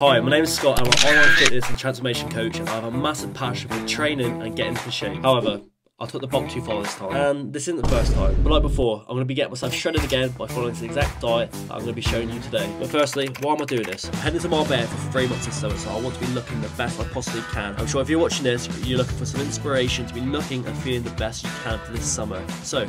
Hi, my name is Scott. I'm an online fitness and transformation coach, and I have a massive passion for training and getting into shape. However, I took the box too far this time, and this isn't the first time. But like before, I'm going to be getting myself shredded again by following the exact diet that I'm going to be showing you today. But firstly, why am I doing this? I'm heading to Marbella for three months this summer, so I want to be looking the best I possibly can. I'm sure if you're watching this, you're looking for some inspiration to be looking and feeling the best you can for this summer. So,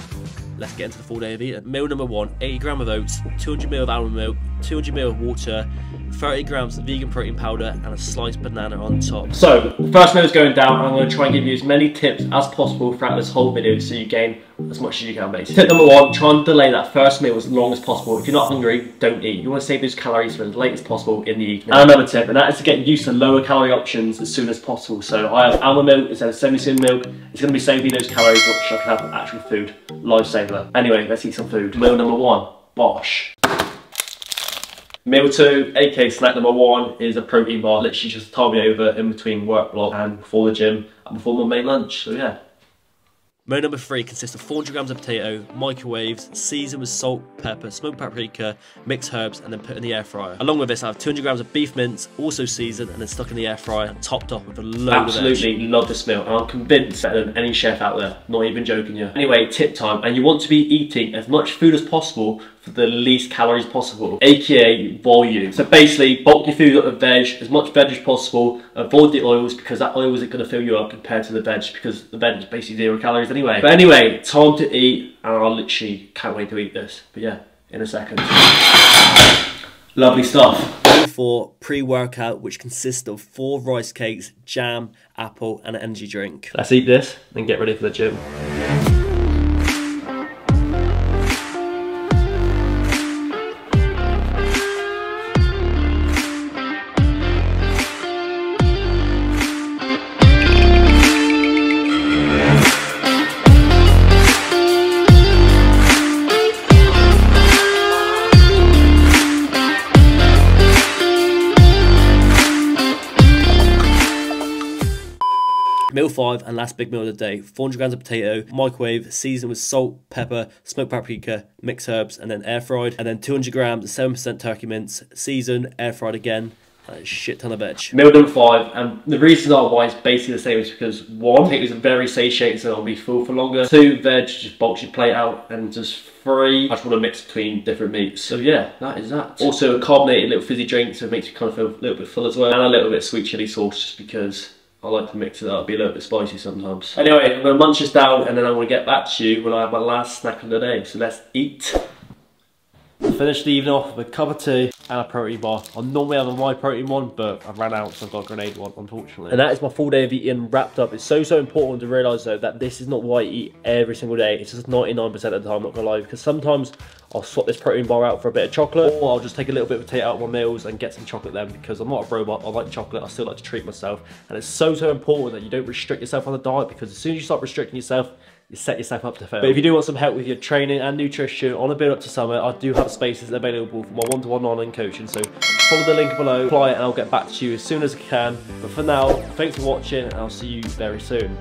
let's get into the full day of eating. Meal number one, 80 gram of oats, 200 ml of almond milk, 200 ml of water, 30 grams of vegan protein powder, and a sliced banana on top. So, first meal is going down. I'm going to try and give you as many tips as possible throughout this whole video so you gain as much as you can, basically. Tip number one, try and delay that first meal as long as possible. If you're not hungry, don't eat. You want to save those calories for as late as possible in the evening. And another tip, and that is to get used to lower calorie options as soon as possible. So I have almond milk instead of semi-skim milk. It's going to be saving those calories, which I can have actual food. Lifesaver. Anyway, let's eat some food. Meal number one, Bosch. Meal two, aka snack number one, is a protein bar. Literally just tie me over in between work block and before the gym and before my main lunch. So yeah, Meal number three consists of 400 grams of potato, microwaves, seasoned with salt, pepper, smoked paprika, mixed herbs, and then put in the air fryer. Along with this, I have 200 grams of beef mince, also seasoned and then stuck in the air fryer and topped off with a load Absolutely of love this meal, and I'm convinced better than any chef out there. Not even joking you. Anyway, tip time, and you want to be eating as much food as possible for the least calories possible, aka volume. So basically, bulk your food up with veg, as much veg as possible, avoid the oils because that oil isn't going to fill you up compared to the veg because the veg is basically zero calories anyway. But anyway, time to eat and I literally can't wait to eat this. But yeah, in a second. Lovely stuff. For pre-workout, which consists of four rice cakes, jam, apple, and an energy drink. Let's eat this and get ready for the gym. Meal 5 and last big meal of the day 400 grams of potato, microwave, seasoned with salt, pepper, smoked paprika, mixed herbs, and then air fried. And then 200 grams of 7% turkey mince, seasoned, air fried again. A shit ton of veg. Meal number five, and the reason why it's basically the same is because one, I think it's very satiating, so it'll be full for longer. Two, veg just bulks your plate out, and just three, I just want to mix between different meats. So yeah, that is that. Also a carbonated little fizzy drink, so it makes you kind of feel a little bit full as well, and a little bit of sweet chili sauce, just because I like to mix it up, be a little bit spicy sometimes. Anyway, I'm to munch this down and then I'm to get back to you when I have my last snack of the day. So let's eat. Finish the evening off with a cup of tea and a protein bar. I normally have a Myprotein one, but I ran out, so I've got a grenade one, unfortunately. And that is my full day of eating wrapped up. It's so, so important to realise, though, that this is not what I eat every single day. It's just 99% of the time, not gonna lie, because sometimes I'll swap this protein bar out for a bit of chocolate, or I'll just take a little bit of potato out of my meals and get some chocolate then, because I'm not a robot, I like chocolate, I still like to treat myself. And it's so, so important that you don't restrict yourself on the diet, because as soon as you start restricting yourself, you set yourself up to fail. But if you do want some help with your training and nutrition on a build up to summer, I do have spaces available for my one-to-one -one online coaching. So follow the link below, apply it, and I'll get back to you as soon as I can. But for now, thanks for watching, and I'll see you very soon.